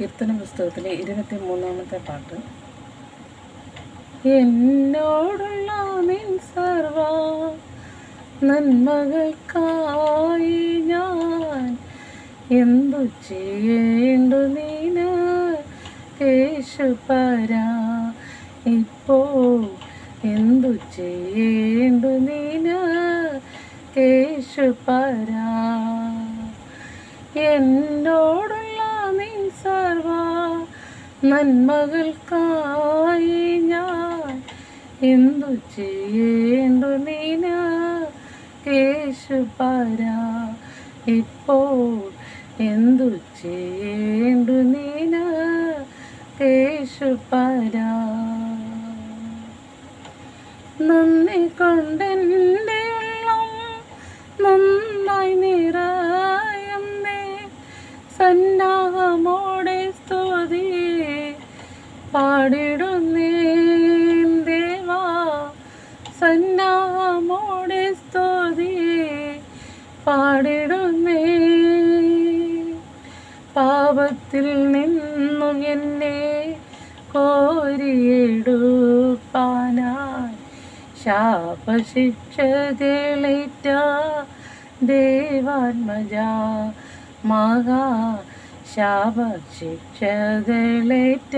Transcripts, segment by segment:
കീർത്തന പുസ്തകത്തിലെ ഇരുപത്തി മൂന്നാമത്തെ പാട്ട്. എന്നോടുള്ള നിൻ സർവ നന്മകൾക്കായി ഞാൻ എന്തു ചെയ്യേണ്ടു നീന കേശുപര? ഇപ്പോൾ എന്തു ചെയ്യേണ്ടു നീന കേശുപര? എന്നോടുള്ള സർവ നന്മകൾക്കായി ഞാൻ എന്തു ചെയ്യേണ്ടു നീന? കേശുപരാ ഇപ്പോൾ എന്തു ചെയ്യേണ്ടു നീന? കേശുപരാ നന്ദി കൊണ്ടെന്റെ പാടിടുന്നേ ദേവാ സന്നാഹമോടെ സ്തുതി പാടിടുന്നേ പാപത്തിൽ നിന്നും എന്നെ കോരിയെടുപ്പാനായി ശാപശിക്ഷകളേറ്റ ദേവാത്മജ മഹാ ശാപശിക്ഷകളേറ്റ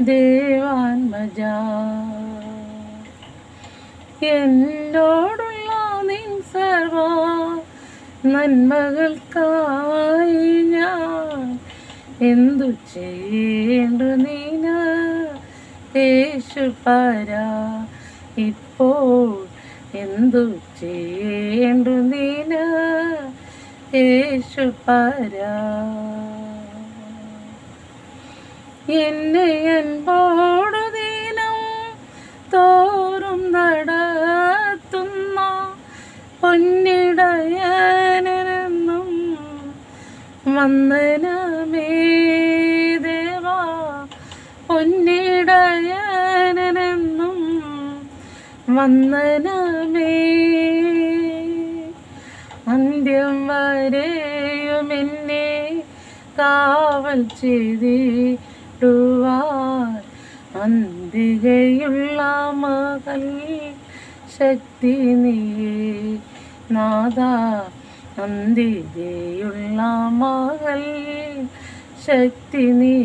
ദേവാത്മജ എന്നോടുള്ള നിൻ സർവ നന്മകൾക്കായി ഞാൻ എന്തു ചെയ്യേണ്ടു നീന? യേശുപര ഇപ്പോൾ എന്തു ചെയ്യേണ്ടു നീന? യേശുപരാ എന്നെ അൻപോടു ദീനം തോറും നടത്തുന്ന. പൊന്നിടയനെന്നും വന്ദനമേ ദേവാ. പൊന്നിടയനെന്നും വന്ദനമേ അന്ത്യം വരെയും എന്നെ കാവൽ ചെയ്തിടുവാൻ അന്തികയുള്ള മകൾ ശക്തി നീ നാദ അന്തികയുള്ള മകൾ ശക്തി നീ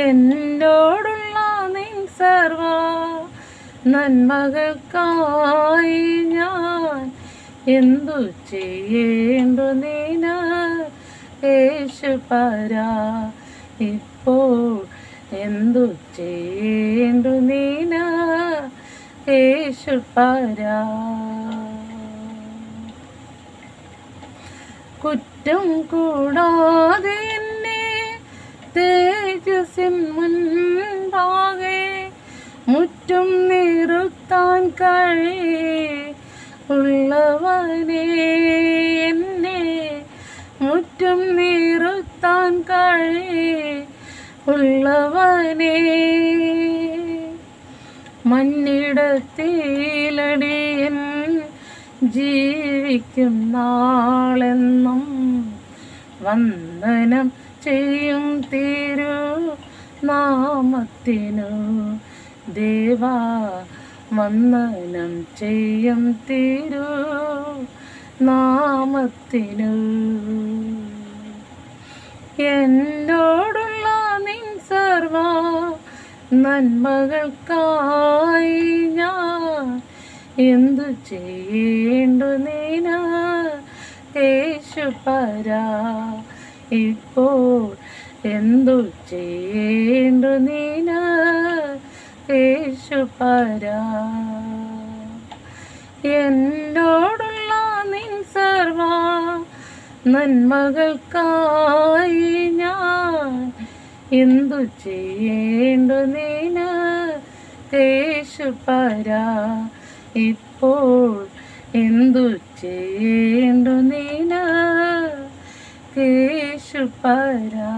എന്നോടുള്ള നിൻ സർവ നന്മകൾക്കായി ഞാൻ എന്തു ചെയ്യേണ്ടു നീന യേശുപരാ ഇപ്പോൾ എന്തു ചെയ്യേണ്ടു നീന യേശുപരാ കുറ്റം കൂടാതെ എന്നെ തേജസിൻ മുൻപാകെ മുറ്റും നിറുത്താൻ ഉള്ളവനെ എന്നെ. മുറ്റും നിറുത്താൻ ഉള്ളവനെ. മണ്ണിടത്തിലടിയൻ ജീവിക്കും നാളെന്നും വന്ദനം ചെയ്യും തീരു നാമത്തിനു ദേവാ വന്ദനം ചെയ്യും തിരു നാമത്തിനു. എന്നോടുള്ള നിൻ സർവ നന്മകൾക്കായി ഞാൻ എന്തു ചെയ്യേണ്ടു നീന? യേശുപരാ ഇപ്പോൾ എന്തു ചെയ്യേണ്ടു നീന? യേശുപരാ എന്നോടുള്ള നിൻ സർവ നന്മകൾക്കായി ഞാൻ എന്തു ചെയ്യേണ്ടു നീന? യേശുപരാ ഇപ്പോൾ എന്തു ചെയ്യേണ്ടു നീന? യേശുപരാ